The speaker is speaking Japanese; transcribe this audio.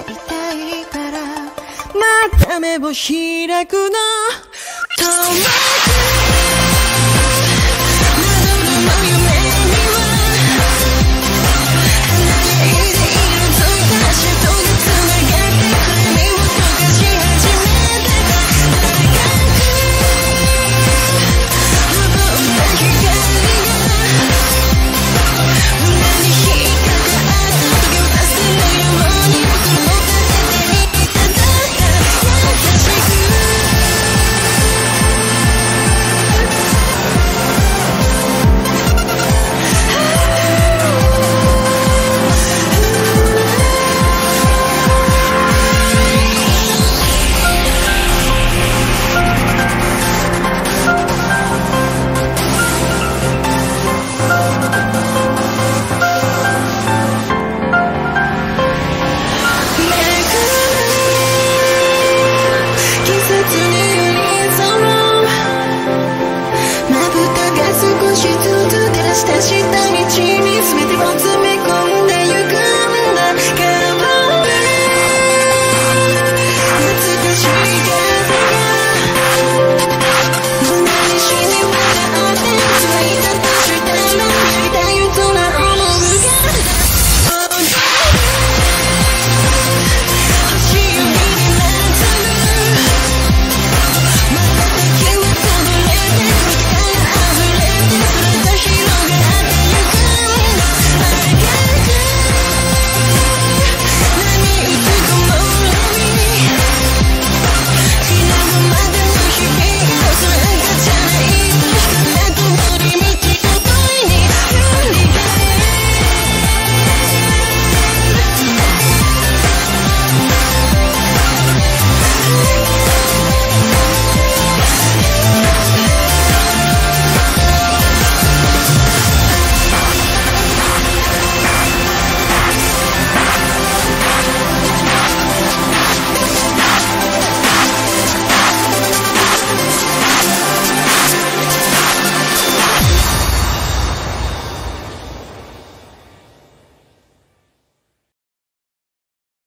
いたいからまた目を開くの止ま